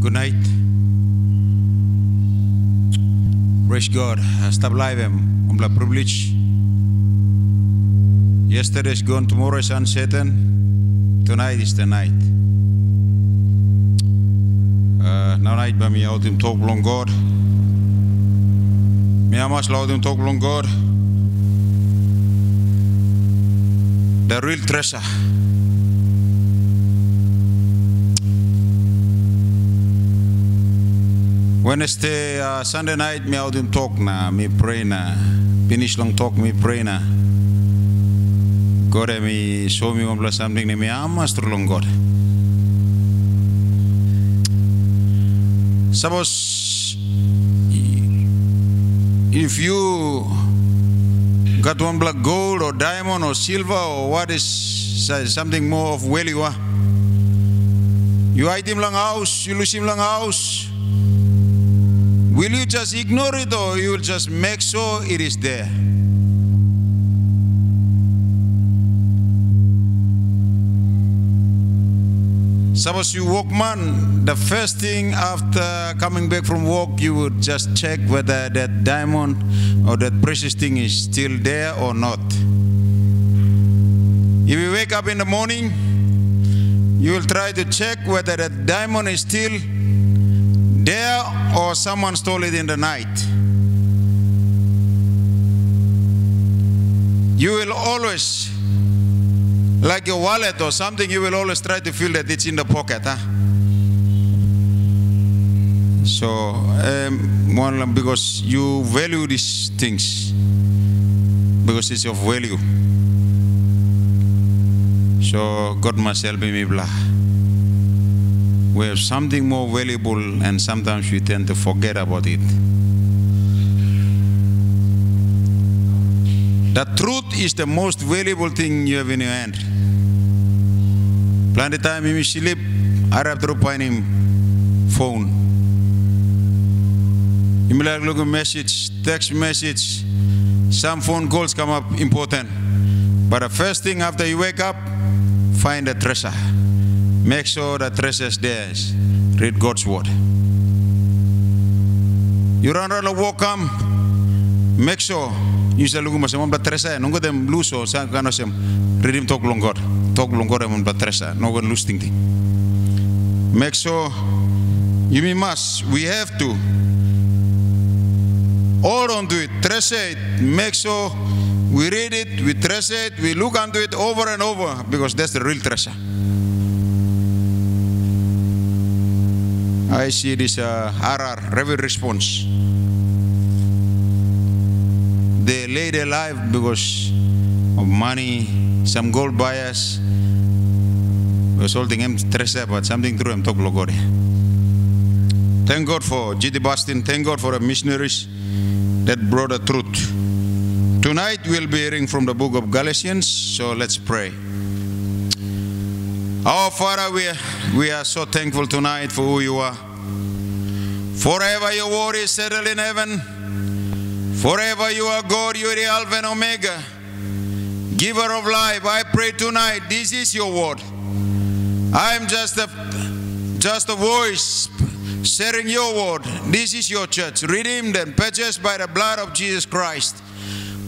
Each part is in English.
Good night. Praise God. Stop live em. Om privilege. Yesterday is gone, tomorrow is uncertain. Tonight is the night. Uh, now night by me out in talk long God. Me amas loud in talk long God. The real treasure. Wednesday, uh, Sunday night, me out in talk na, me pray na. Finish long talk, me pray na. God me show me one something na me amas long God. Suppose if you got one black gold or diamond or silver or what is something more of value, ah? you hide him lang house, you lose him lang house. Will you just ignore it or you will just make sure it is there? Suppose you walk man, the first thing after coming back from work, you would just check whether that diamond or that precious thing is still there or not. If you wake up in the morning, you will try to check whether that diamond is still there or someone stole it in the night. You will always, like your wallet or something, you will always try to feel that it's in the pocket. Huh? So, um, because you value these things, because it's of value. So, God must help me, blah we have something more valuable and sometimes we tend to forget about it. The truth is the most valuable thing you have in your hand. Plenty time you sleep, I have to find him phone. You may like look a message, text message, some phone calls come up important. But the first thing after you wake up, find a treasure. Make sure the treasure is there. Read God's word. You run around walk come. Make sure you say lugu masam ba treasure. Nunggu dem luso sa kano sem. Read him talk long God. Talk long God em ba treasure. No one lose thing. Make sure you must. We have to. Hold on to it. Treasure it. Make sure we read it, we treasure it, we look onto it over and over because that's the real treasure. I see this uh, RR, rapid response. They lay their life because of money, some gold buyers. Holding him treasure, but something through him talk logore. Thank God for G.D. Bastin. Thank God for the missionaries that brought the truth. Tonight we'll be hearing from the book of Galatians, so let's pray. Our Father, we are, we are so thankful tonight for who you are. Forever your word is settled in heaven. Forever you are God, you are the Alpha and Omega. Giver of life, I pray tonight, this is your word. I am just a, just a voice sharing your word. This is your church, redeemed and purchased by the blood of Jesus Christ.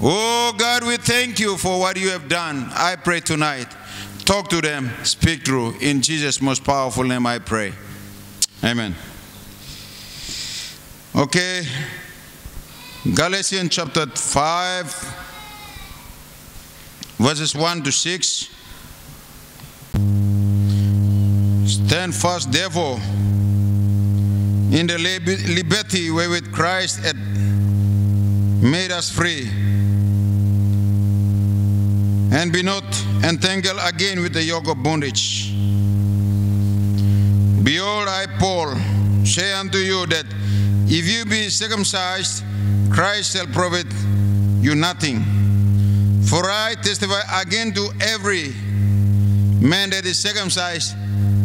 Oh God, we thank you for what you have done. I pray tonight. Talk to them, speak through. In Jesus' most powerful name, I pray. Amen. Okay. Galatians chapter 5, verses 1 to 6. Stand fast, therefore, in the liberty wherewith Christ had made us free. And be not entangled again with the yoke of bondage. Behold, I, Paul, say unto you that if you be circumcised, Christ shall profit you nothing. For I testify again to every man that is circumcised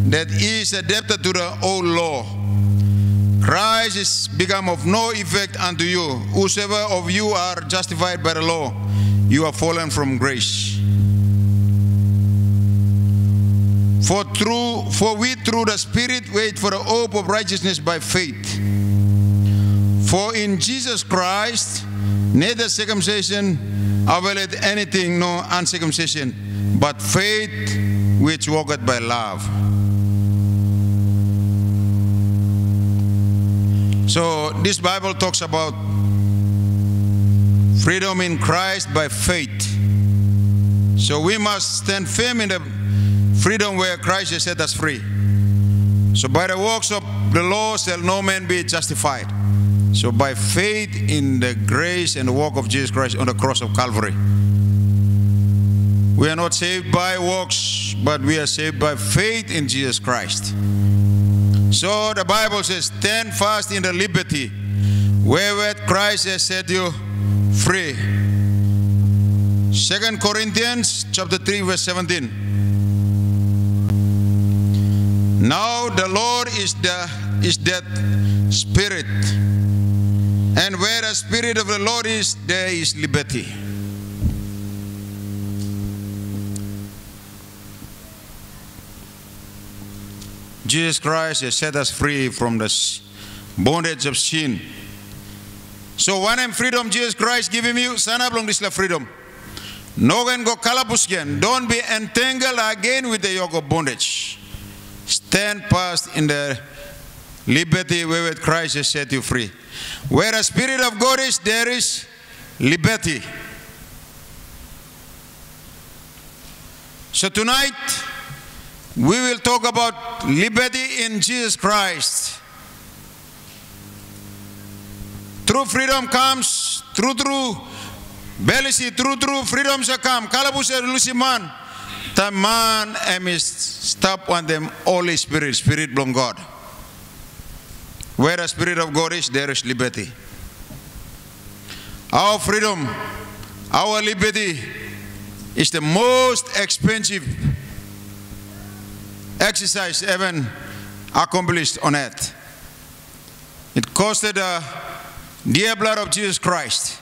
that he is adapted to the old law. Christ is become of no effect unto you. Whosoever of you are justified by the law, you are fallen from grace. For through for we through the Spirit wait for the hope of righteousness by faith. For in Jesus Christ neither circumcision availeth anything nor uncircumcision, but faith which walketh by love. So this Bible talks about freedom in Christ by faith. So we must stand firm in the freedom where Christ has set us free. So by the works of the law shall no man be justified. So by faith in the grace and the work of Jesus Christ on the cross of Calvary. We are not saved by works, but we are saved by faith in Jesus Christ. So the Bible says, stand fast in the liberty wherewith Christ has set you free. Second Corinthians chapter 3, verse 17. Now the Lord is the is that spirit. And where the spirit of the Lord is, there is liberty. Jesus Christ has set us free from the bondage of sin. So when I'm freedom, Jesus Christ giving you, sana belum disla freedom. No one go kalapusken. Don't be entangled again with the yoke of bondage. Stand fast in the liberty wherewith Christ has set you free. Where the Spirit of God is, there is liberty. So tonight, we will talk about liberty in Jesus Christ. True freedom comes through true belisi true true freedom shall come. Kalabu se man taman emis stop on them Holy Spirit, Spirit from God. Where the Spirit of God is, there is liberty. Our freedom, our liberty is the most expensive exercise ever accomplished on earth. It costed the dear blood of Jesus Christ.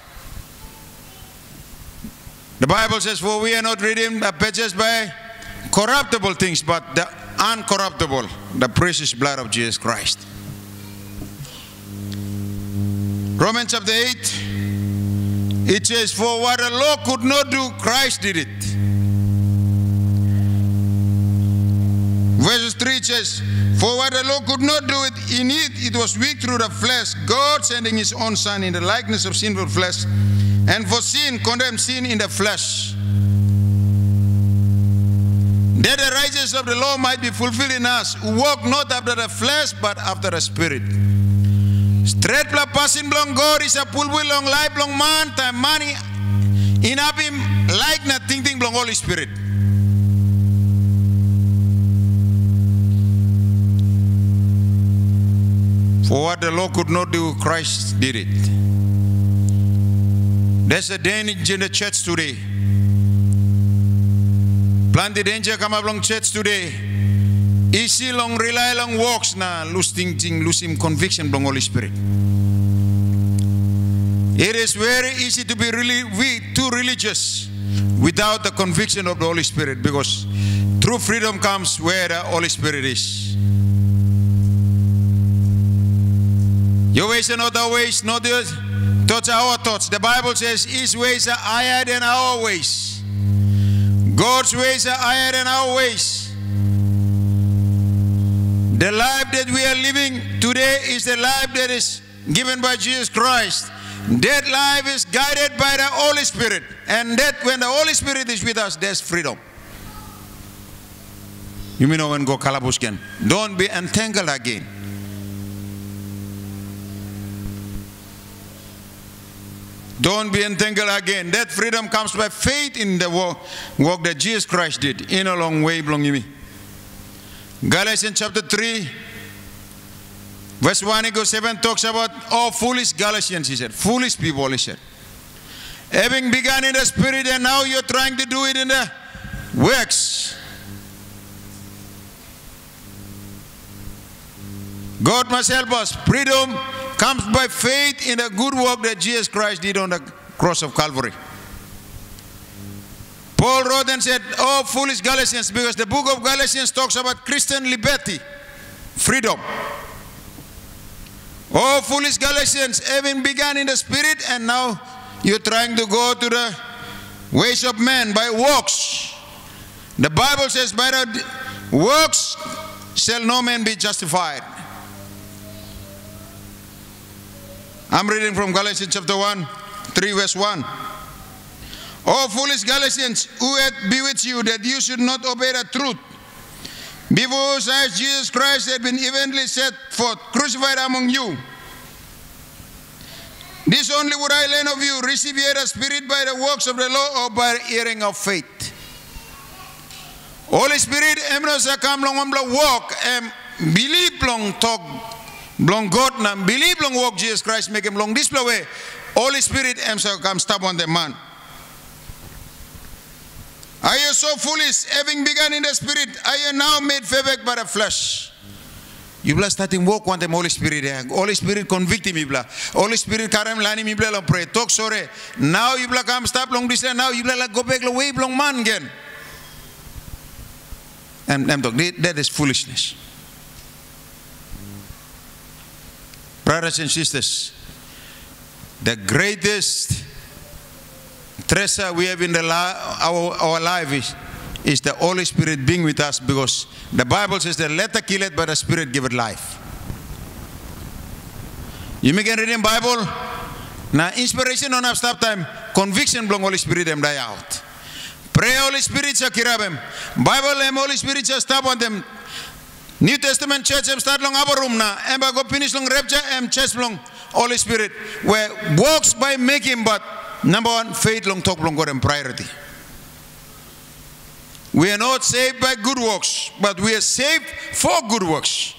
The Bible says, For we are not redeemed purchased by corruptible things, but the uncorruptible, the precious blood of Jesus Christ. Romans chapter 8, it says, For what the law could not do, Christ did it. Verses 3 says, For what the law could not do it, in it it was weak through the flesh, God sending his own Son in the likeness of sinful flesh, and for sin condemn sin in the flesh. That the righteousness of the law might be fulfilled in us, who walk not after the flesh, but after the spirit. Straight pla passing long God is a pull long life long man, time money, in him like nothing thing long Holy Spirit. For what the law could not do, Christ did it. There's a danger in the church today. Plant the danger come along church today. Easy long rely long walks na losing losing conviction from Holy Spirit. It is very easy to be really we too religious without the conviction of the Holy Spirit because true freedom comes where the Holy Spirit is. Your ways are not our ways, not yours. Thoughts are our thoughts. The Bible says His ways are higher than our ways. God's ways are higher than our ways. The life that we are living today is the life that is given by Jesus Christ. That life is guided by the Holy Spirit. And that when the Holy Spirit is with us, there's freedom. You mean when go kalabusken. Don't be entangled again. Don't be entangled again. That freedom comes by faith in the work, work that Jesus Christ did in a long way belong to me. Galatians chapter 3, verse 1 go 7 talks about oh foolish Galatians, he said. Foolish people, he said. Having begun in the spirit and now you're trying to do it in the works. God must help us. Freedom comes by faith in the good work that Jesus Christ did on the cross of Calvary. Paul wrote and said, Oh, foolish Galatians, because the book of Galatians talks about Christian liberty, freedom. Oh, foolish Galatians, having begun in the spirit, and now you're trying to go to the ways of men by works. The Bible says, By the works shall no man be justified. I'm reading from Galatians chapter 1, 3 verse 1. O foolish Galatians, who hath bewitched you that you should not obey the truth? Before as Jesus Christ had been evenly set forth, crucified among you. This only would I learn of you, receive ye the Spirit by the works of the law or by hearing of faith. Holy Spirit, emno sa kam long walk, em believe long talk, long God na believe long walk Jesus Christ make him long display way. Holy Spirit, sa kam stop on the man. Are you so foolish, having begun in the spirit, are you now made perfect by the flesh? You bla starting walk want the Holy Spirit. eh? Holy Spirit convict him ibla. Holy Spirit karam lani mi bla long pray. Talk sore. Now you bla come stop long this now you bla go back way long man again. And them talk that is foolishness. Brothers and sisters, the greatest treasure we have in the our, our life is, is the Holy Spirit being with us because the Bible says the letter kill it, but the Spirit give it life. You may get read in Bible. Now inspiration on have stop time. Conviction belong Holy Spirit them die out. Pray Holy Spirit kirabem. Bible them Holy Spirit sa stop on them. New Testament church em start long upper room na. Em ba go finish long rapture em church long Holy Spirit. Where works by making but number one faith long talk long God and priority. We are not saved by good works, but we are saved for good works.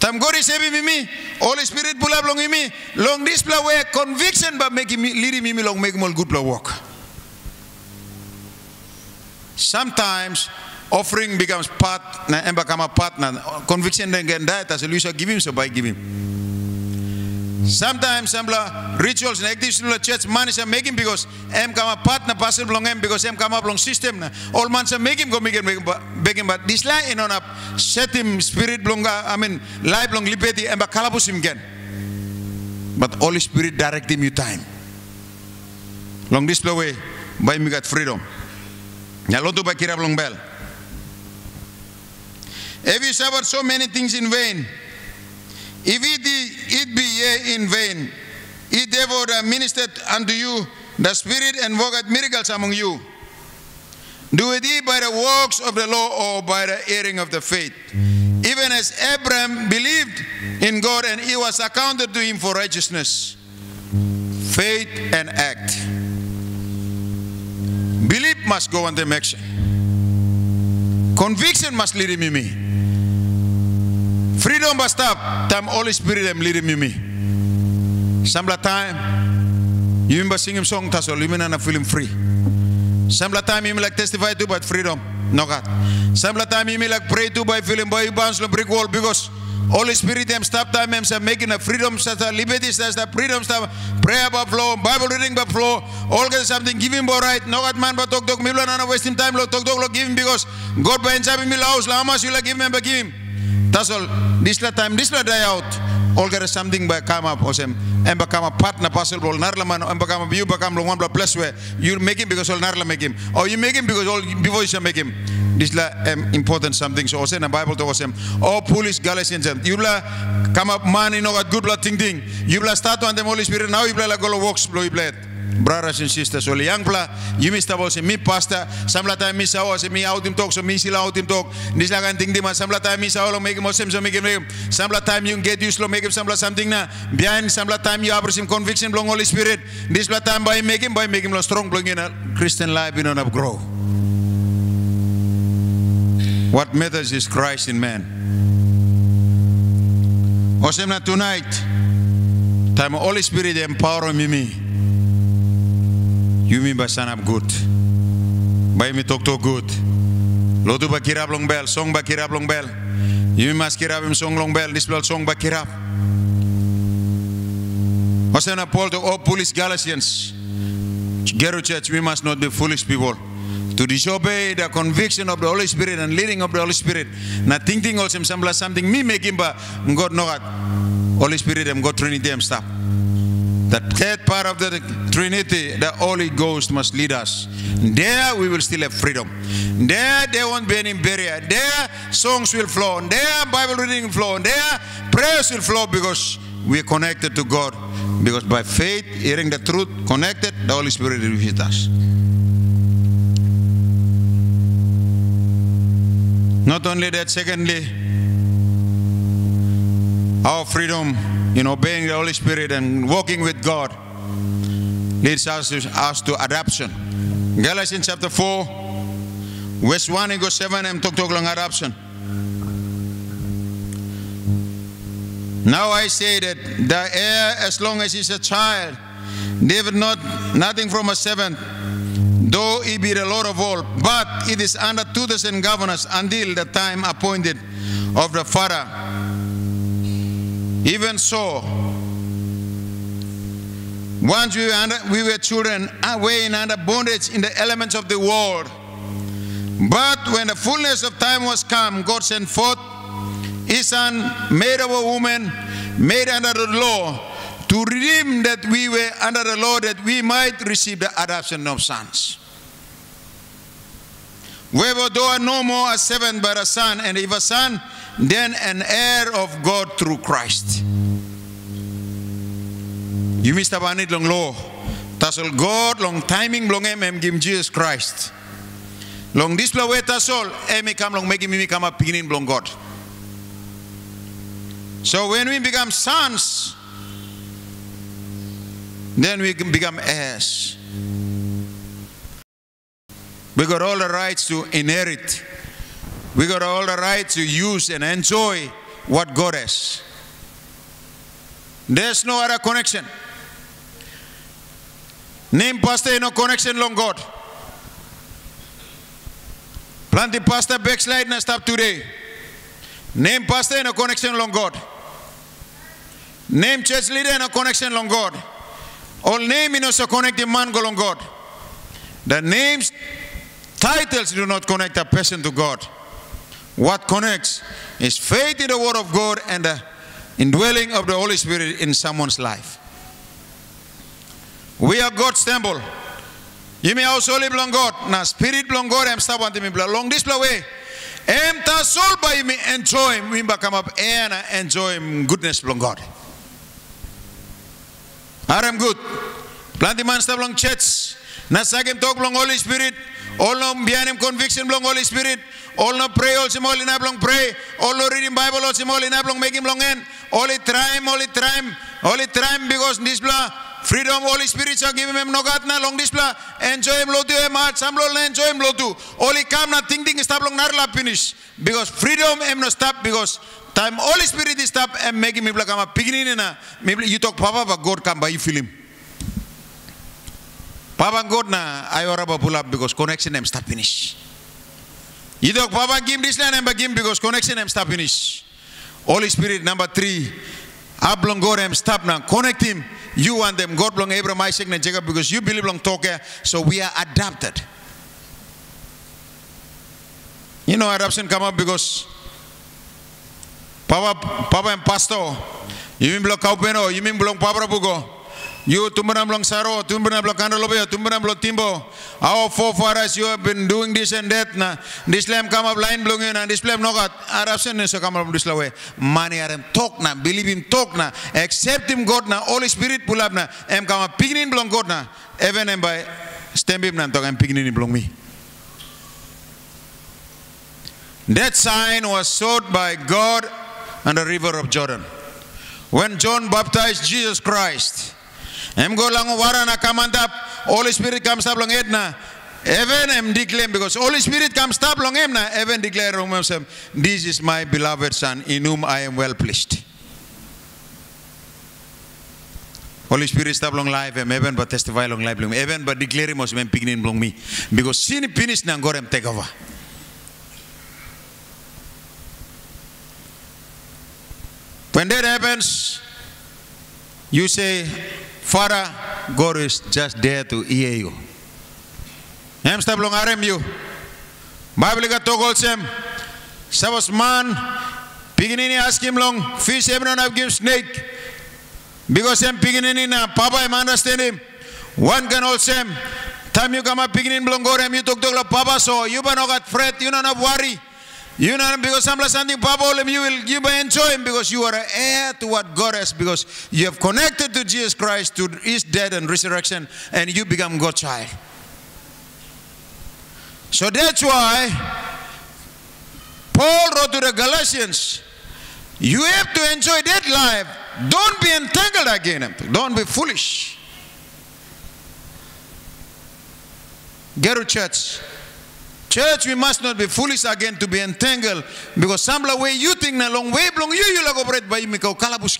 Tam God is saving me, Holy Spirit pull up long in me, long this play where conviction but making me leading me long make more good play work. Sometimes offering becomes part and become a partner. Conviction then get that as a loser give him so by give him. Sometimes some rituals and activities in the church man is making because em come a partner pastor belong em because em come up long system na. All man sa make him go make him make him but this line in on up set him spirit belong uh, I mean life long liberty em ba kalabus him again. But Holy Spirit direct him you time. Long this way by me got freedom. Ya lotu ba kirap long bell if you suffered so many things in vain if it, be ye in vain, he therefore ministered unto you the Spirit and worked miracles among you. Do it ye by the works of the law or by the hearing of the faith. Even as Abraham believed in God and he was accounted to him for righteousness. Faith and act. Belief must go them action. Conviction must lead him in me. Freedom must stop. Time Holy Spirit am leading me. Some time, you remember singing song tasol, you mean I'm feeling free. Some time you like testify to but freedom, no God. Some time you like pray to by feeling by bounce on brick wall because Holy Spirit am stop time am sa making a freedom sa liberty sa the freedom sa prayer about flow, Bible reading about flow, all get something give him right. No God man but talk talk me waste him time lo talk talk give him because God by ensabi me laos la mas you like give him but give him. That's all. This la time, this la die out. All get something by come up osem. And become a partner puzzle ball narla man and become you become one plus where you make him because all narla make him. Or you make him because all before you make him. This um, important something. So osem the Bible to osem. Oh police Galatians. You come up man you know what good blood thing thing. You start on the Holy Spirit now you play like go walks blow you blade. Brothers and sisters oli pla yumi stabo se mi pasta samla ta mi sao se mi autim talk so mi sila autim talk. Dis la kan ting di ma samla ta mi sao lo make mo sem so make make samla time you get used lo make him samla something na behind samla time you have some conviction belong holy spirit. This la time by make him by make him lo strong belong in a christian life in on up grow. What matters is christ in man. Osem na tonight time holy spirit empower me me You mean by son up good. By me talk to good. Lotu ba long bell, song ba long bell. You mean mas kirap im song long bell, this bell song ba kirap. Ose na Paul to all police Galatians. Gero Church, we must not be foolish people. To disobey the conviction of the Holy Spirit and leading of the Holy Spirit. Na thinking also something me making ba God know Holy Spirit and God Trinity and stuff. The third part of the Trinity, the Holy Ghost must lead us. There we will still have freedom. There there won't be any barrier. There songs will flow. There Bible reading will flow. There prayers will flow because we are connected to God. Because by faith, hearing the truth, connected, the Holy Spirit will visit us. Not only that, secondly, our freedom in obeying the Holy Spirit and walking with God leads us to, us to adoption. Galatians chapter 4, verse 1 and go 7 and talk talk long adoption. Now I say that the heir, as long as he's a child, David not nothing from a servant, though he be the Lord of all, but it is under tutors and governors until the time appointed of the father. Even so, once we were, under, we were children, uh, away in under bondage in the elements of the world. But when the fullness of time was come, God sent forth his son, made of a woman, made under the law, to redeem that we were under the law, that we might receive the adoption of sons. Wherefore, though are no more a servant but a son, and if a son, then an heir of God through Christ. You missed about it long law. Tasol God long timing long em give Jesus Christ. Long this way tasol em come long making me come a beginning long God. So when we become sons, then we can become heirs. We got all the rights to inherit. We got all the rights to use and enjoy what God has. There's no other connection. Name pastor no connection long God. Plenty pastor backslide and stop today. Name pastor no connection long God. Name church leader no connection long God. All name in also connect the man go long God. The names, titles do not connect a person to God. What connects is faith in the word of God and the indwelling of the Holy Spirit in someone's life. We are God's temple. You may also live long God. Now spirit long God I'm stop wanting me long this way. Em ta soul by me enjoy me come up and enjoy goodness long God. Aram good. Planti man stop long church. Nasagim talk long Holy Spirit. All no bianim conviction long Holy Spirit. All no pray also all in long pray. All no reading Bible also all in long make him long end. It time, it time, it time because this blah. Freedom Holy Spirit shall give him nogat na long display enjoy him lotu em heart sam lo eh, enjoy him lotu only come na think think stop long narla finish. Because freedom em no stop because time Holy Spirit is stop and make him like a beginning na. Maybe you talk papa but God come by you feel him Papa na ayora ba pull up because connection em stop finish talk Papa give this land em give because connection em stop finish Holy Spirit number three Ablong God em stop now connect him you and them, God belong Abraham, Isaac, and Jacob, because you believe long talk so we are adapted. You know, adoption come up because Papa, Papa and Pastor, you mean belong Kaupeno, you mean belong Papa Bugo. You tumbanam long saro, tumbanam long kandalobe, tumbanam long timbo. Our forefathers, you have been doing this and that. Na this lamb come up line belong in, and this lamb no got. Adoption is come up this way. Money are talk na, believe him talk na, accept him God na, Holy Spirit pull up na, em come up pignin belong God na. Even em by stamp him na talk em pignin belong me. That sign was sought by God on the river of Jordan. When John baptized Jesus Christ, em go lang wara na kamantap, Holy Spirit comes up long edna. Even em declare because Holy Spirit comes up long em na, even declare himself, this is my beloved son in whom I am well pleased. Holy Spirit stop long life em even but testify long life long even but declare him em pignin long me because sin finish na gorem take over. When that happens, you say, Father, God is just there to hear you. Hem long arem you. Bible ka togol sem. Sabos man piginini ask him long fish him not give snake. Because him piginini na papa him understand him. One can also him. Time you come up piginin belong go you talk to papa so you not got fret you not worry. You know, because something Papa you will you will enjoy him because you are an heir to what God has, because you have connected to Jesus Christ, to his death and resurrection, and you become God's child. So that's why Paul wrote to the Galatians, you have to enjoy that life. Don't be entangled again. Don't be foolish. Get to church. Church, we must not be foolish again to be entangled because some la way you think na long way long you you like operate by me kau kalabus.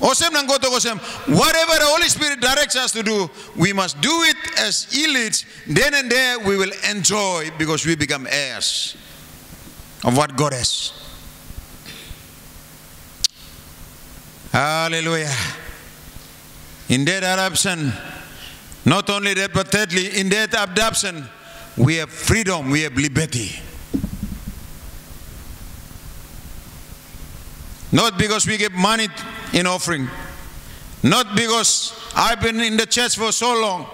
Osem nang goto osem. Whatever the Holy Spirit directs us to do, we must do it as elites. Then and there we will enjoy because we become heirs of what God has. Hallelujah. In that adoption, not only that, but thirdly, in that adoption, we have freedom, we have liberty. Not because we give money in offering, not because I've been in the church for so long,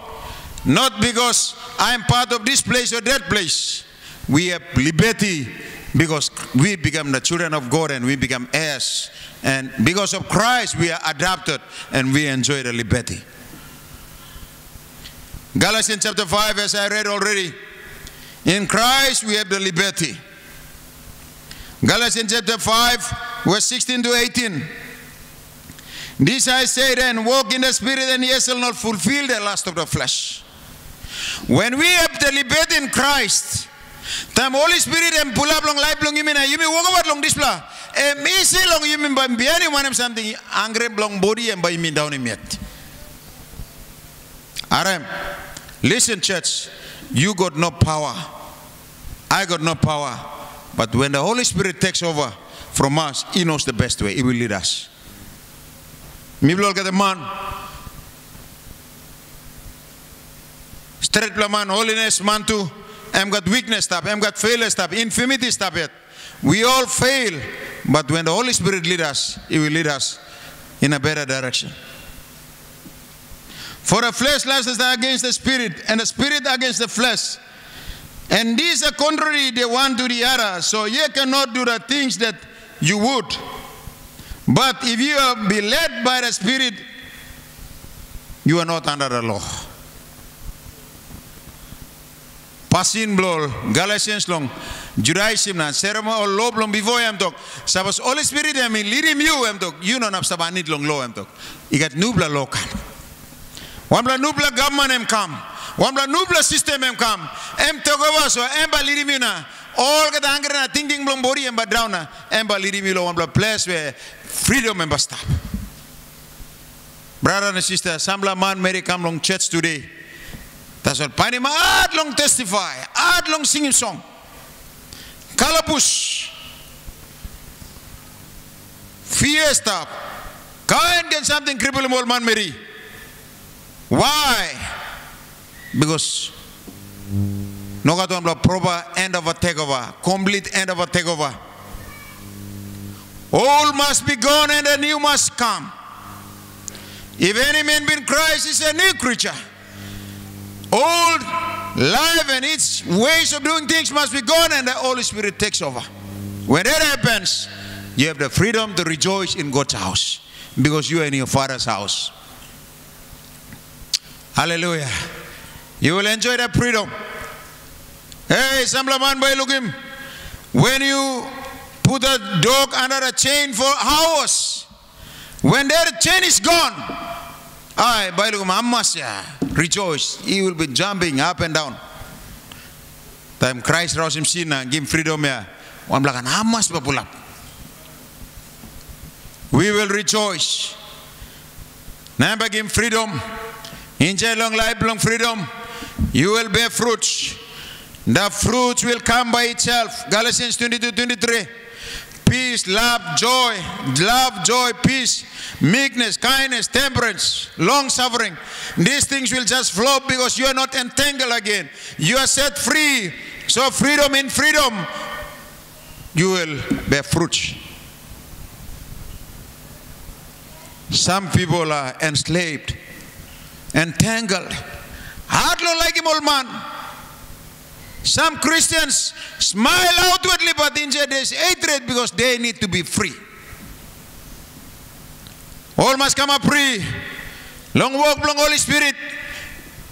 not because I'm part of this place or that place. We have liberty because we become the children of God and we become heirs. And because of Christ, we are adopted and we enjoy the liberty. Galatians chapter 5, as I read already, in Christ we have the liberty. Galatians chapter 5, verse 16 to 18. This I say then, walk in the spirit, and ye shall not fulfill the lust of the flesh. When we have the liberty in Christ, time Holy Spirit and pull up long life long yimina yimi walk about long display. E mi si long yimi ba biani manam something angry long body and by me down him yet. Aram. Listen, church, you got no power. I got no power. But when the Holy Spirit takes over from us, He knows the best way. He will lead us. Blol kata man. Straight man, holiness man too. I'm got weakness stuff, I'm got failure stuff, infirmity stuff yet. We all fail. But when the Holy Spirit lead us, He will lead us in a better direction. For the flesh lusts against the spirit, and the spirit against the flesh. And these are contrary the one to the other. So ye cannot do the things that you would. But if you be led by the Spirit, you are not under the law. Pasin blol, Galatians long, Judaism na, serma o lob long before em tok. Sabas Holy Spirit em leading you em tok, you non ap sabanit long lo em tok. Ikat nubla lo kan. Wambla nubla government em kam. Wambla nubla system em kam. Em togowa so em ba leading you na. All kata angker na ting ting blong body em ba down na. Em ba leading you lo wambla place where freedom em ba stop. Brother and sister, Sambla man Mary come long church today. That's what Pani ma ad long testify, ad long singing song. Kalapus. Fiesta. Can't get something cripple old man Mary. Why? Because no got one proper end of a takeover, complete end of a takeover. All must be gone and a new must come. If any man be in Christ, is a new creature. Old life and its ways of doing things must be gone, and the Holy Spirit takes over. When that happens, you have the freedom to rejoice in God's house because you are in your Father's house. Hallelujah. You will enjoy that freedom. Hey, Samlaman Boy, look him. When you put a dog under a chain for hours, when that chain is gone, I, by Ammasya, rejoice. He will be jumping up and down. Time Christ rose him sina, give him freedom ya. Wan belakan amas papulap. We will rejoice. Never give him freedom. Enjoy long life, long freedom. You will bear fruits. The fruits will come by itself. Galatians 22, 23. peace, love, joy, love, joy, peace, meekness, kindness, temperance, long suffering. These things will just flow because you are not entangled again. You are set free. So, freedom in freedom, you will bear fruit. Some people are enslaved, entangled. Not like him, old man. Some Christians smile outwardly, but inside there's hatred because they need to be free. All must come up free. Long walk, long Holy Spirit.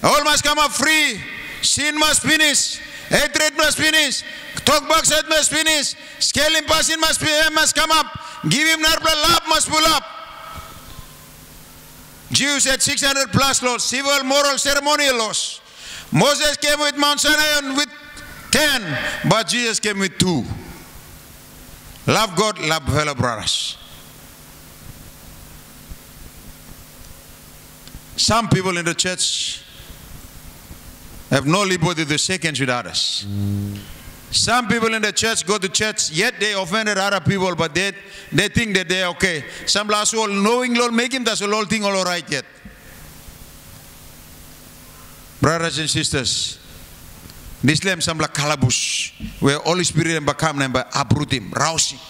All must come up free. Sin must finish. Hatred must finish. Talk backside must finish. Scaling passing must, be, must come up. Give him narble love must pull up. Jews had 600 plus laws, civil, moral, ceremonial laws. Moses came with Mount Sinai with 10, but Jesus came with two. Love God, love fellow brothers. Some people in the church have no liberty to shake hands with others. Some people in the church go to church, yet they offended other people, but they, they think that they're okay. Some last all knowing Lord make him, that's the whole thing all right yet. Brothers and sisters, this lamb some like kalabus, where Holy Spirit and bakam and uproot him, rouse him,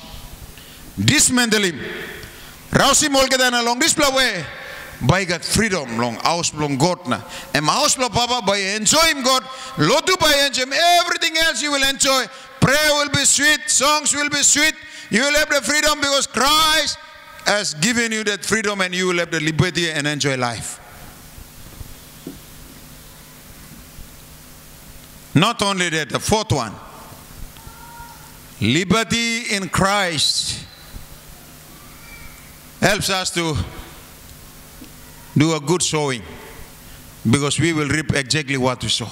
dismantle him, rouse him all get along this way by God freedom long house long God na. And house long papa by enjoy him God. Lotu by enjoy him everything else you will enjoy. Prayer will be sweet songs will be sweet. You will have the freedom because Christ has given you that freedom and you will have the liberty and enjoy life. Not only that the fourth one. Liberty in Christ helps us to do a good sowing because we will reap exactly what we sow.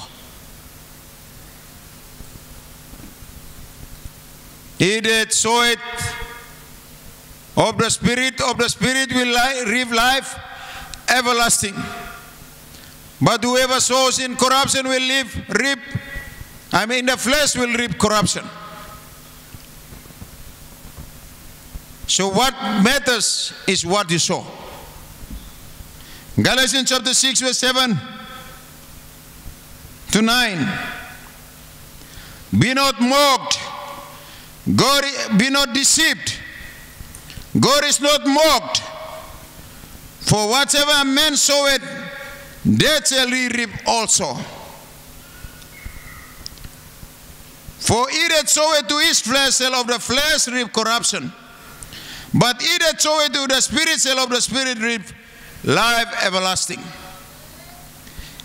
He that soweth of the Spirit, of the Spirit will li- reap life everlasting. But whoever sows in corruption will live, reap, I mean, the flesh will reap corruption. So, what matters is what you sow. Galatians chapter 6, verse 7 to 9. Be not mocked, God, be not deceived. God is not mocked. For whatever man soweth, that shall he reap also. For he that soweth to his flesh shall of the flesh reap corruption. But he that soweth to the spirit shall of the spirit reap life everlasting.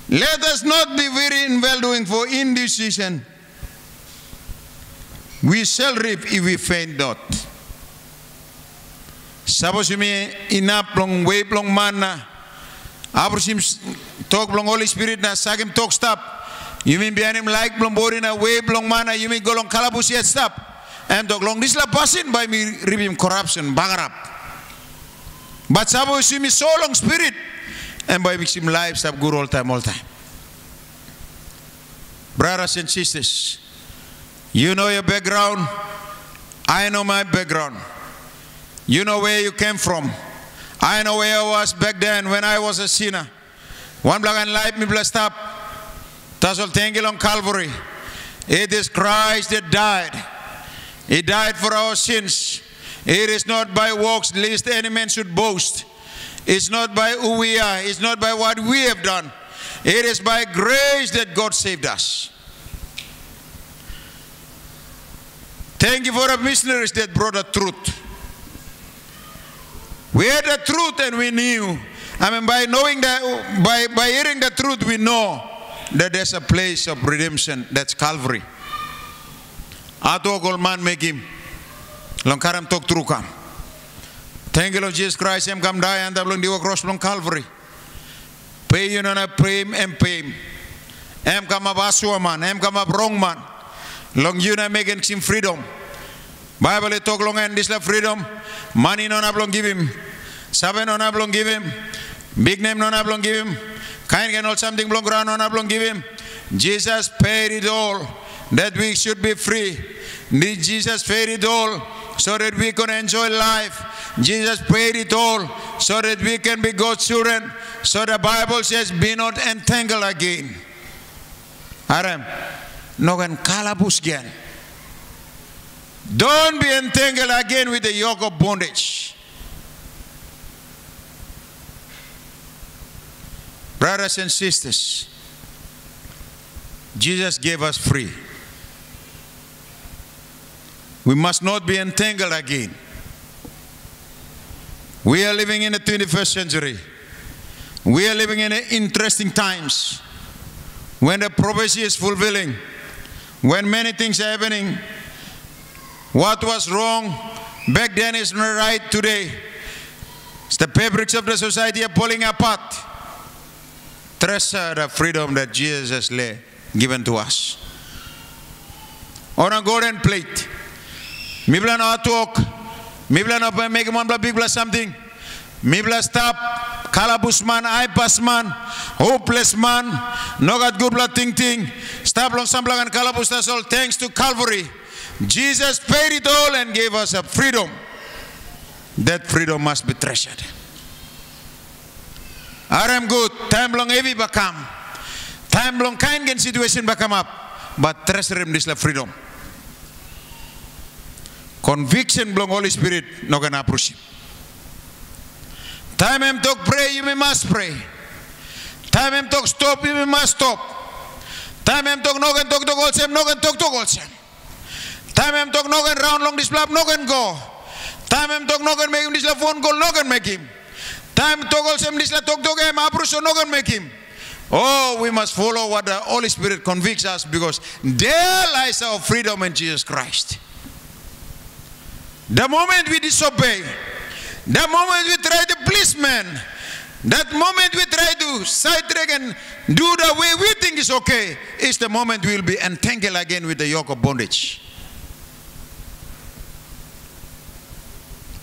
Let us not be weary in well doing, for in this season we shall reap if we faint not. Suppose you may inap long way long mana. Abrusim talk long Holy Spirit na sagim talk stop. You mean behind him like long body na way long mana. You mean go long yet stop. And talk long this la pasin by me him corruption bangarap. But suppose you me so long spirit and by him life stop good all time all time. Brothers and sisters, you know your background. I know my background. You know where you came from. I know where I was back then when I was a sinner. One black and life me blessed up. That's all on Calvary. It is Christ that died. He died for our sins. It is not by works, lest any man should boast. It's not by who we are. It's not by what we have done. It is by grace that God saved us. Thank you for the missionaries that brought the truth. We had the truth and we knew. I mean, by knowing that, by, by hearing the truth, we know that there's a place of redemption. That's Calvary. Ato Golman make him. Longkaram tok trukam. Thank you, Lord Jesus Christ. Em kam die and belong diwa cross long Calvary. Pay you na pray em pay. Em kam abaswa man. Em kam wrong man. Long you na making him freedom. Bible it talk long and this la freedom. Money non ablong give him. Sabe non ablong give him. Big name non ablong give him. Kind can all something belong ground non ablong give him. Jesus paid it all. that we should be free. Did Jesus paid it all so that we can enjoy life. Jesus paid it all so that we can be God's children. So the Bible says, be not entangled again. Aram, nogan kalabus again. Don't be entangled again with the yoke of bondage. Brothers and sisters, Jesus gave us free. We must not be entangled again. We are living in the 21st century. We are living in interesting times when the prophecy is fulfilling, when many things are happening. What was wrong back then is not right today. The fabrics of the society are falling apart. Treasure the freedom that Jesus has given to us. On a golden plate. Mibla no talk. Mibla no make one big something. Mibla stop. Kalabus man, ipas man, hopeless man, no got good blood ting ting. Stop long samblang and kalabus that's all thanks to Calvary. Jesus paid it all and gave us a freedom. That freedom must be treasured. Aram good, time long heavy bakam. Time long kind situation bakam up. But treasure him this freedom. Conviction belong Holy Spirit no can approach him. Time him talk pray, you must pray. Time him talk stop, you must stop. Time him talk no can talk to Golsem, no can talk to Golsem. Time him talk no can round long this flap, no can go. Time him talk no can make him this phone call, no can make him. Time talk Golsem this talk to him, approach no can make him. Oh, we must follow what the Holy Spirit convicts us because there lies our freedom in Jesus Christ. The moment we disobey, the moment we try to please man, that moment we try to sidetrack and do the way we think is okay, is the moment we will be entangled again with the yoke of bondage.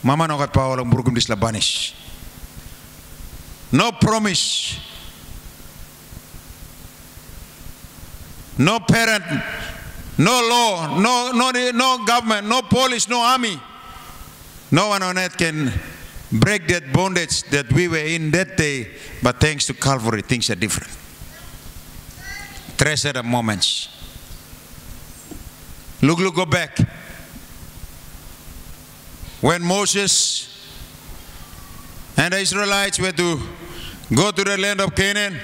Mama nokat pa walang burugum dis. No promise. No parent, no law, no, no, no government, no police, no army. No one on earth can break that bondage that we were in that day, but thanks to Calvary, things are different. Treasure the moments. Look, look, go back. When Moses and the Israelites were to go to the land of Canaan,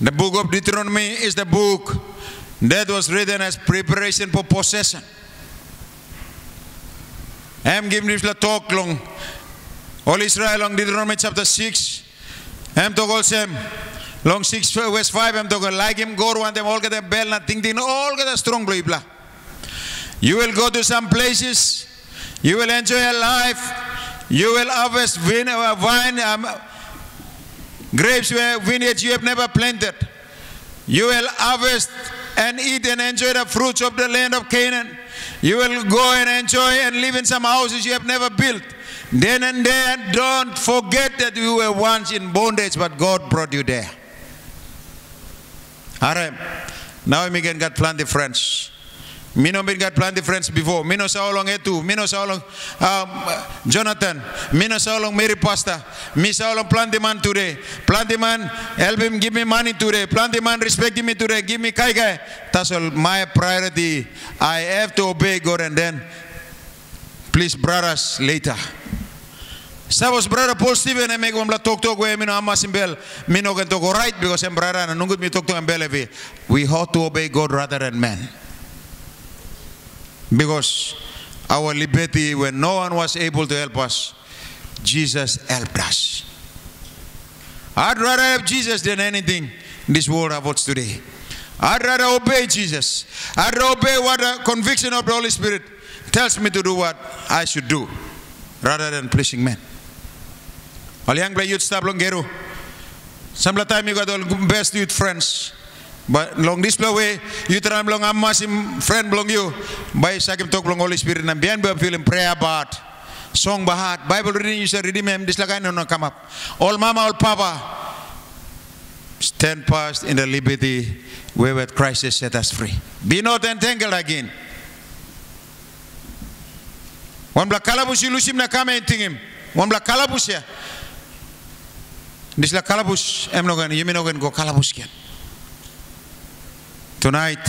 the book of Deuteronomy is the book that was written as preparation for possession. I'm giving a talk long. All Israel long Deuteronomy chapter 6. I'm talking also long 6 verse 5. I'm talking like him go one them all get a bell and ting ting all get a strong blue blah. You will go to some places. You will enjoy a life. You will harvest vine, uh, wine, um, grapes where vineyards you have never planted. You will harvest and eat and enjoy the fruits of the land of Canaan. You will go and enjoy and live in some houses you have never built. Then and there, don't forget that you were once in bondage, but God brought you there. All right. Now we can get plenty friends. Me no been got plenty friends before. Me no sa long etu. Me no sa long um, Jonathan. Me no sa long Mary Pasta. Me sa long plenty man today. Plenty man help him give me money today. Plenty man respect me today. Give me kai kai. That's all my priority. I have to obey God and then please brothers later. Sabos brother Paul Stephen I make one talk talk we mino amma simbel mino can talk right because I'm brother and nungut mi talk to mbele we ought to obey God rather than man because our liberty when no one was able to help us Jesus helped us. I'd rather have Jesus than anything this world affords today. I'd rather obey Jesus. I'd rather obey what the conviction of the Holy Spirit tells me to do what I should do rather than pleasing men. Play youth stop long geru some time you got all best youth friends but long this way, you try long amma sim friend belong you. By sakim talk long Holy Spirit na bian ba feeling prayer about song bahat Bible reading you say reading this lakai no come up. All mama all papa stand fast in the liberty wherewith Christ has set us free. Be not entangled again. Wan bla kalabus ilusim na kame tingim. Wan bla kalabus ya. Dis la kalabus em nogan yemi nogan go kalabus kian. Tonight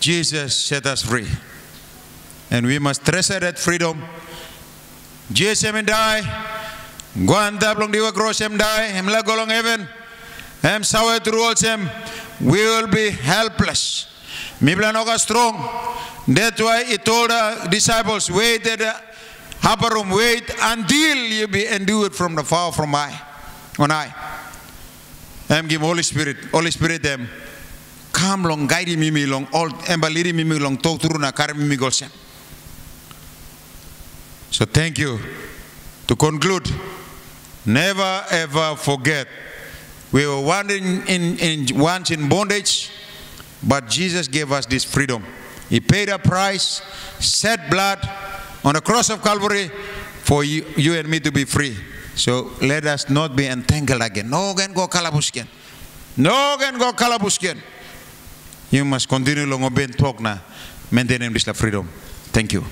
Jesus set us free. And we must treasure that freedom. Jesus em die. Guanta blong diwa cross em die. Em la golong heaven. Em sawe him. We will be helpless. Mibla noga strong. That's why he told the disciples, wait at the upper room, wait until you be endured from the far from I, on I. Em giving Holy Spirit, Holy Spirit them. Come long, guide me long, all embaliri me long, talk through na kar me golsem. So thank you. To conclude, never ever forget we were wandering in, in once in bondage, but Jesus gave us this freedom. He paid a price, shed blood on the cross of Calvary for you, you and me to be free. So let us not be entangled again. No again go kalabuskin. No again go kalabuskin. You must continue long obeying talk na maintaining this freedom. Thank you.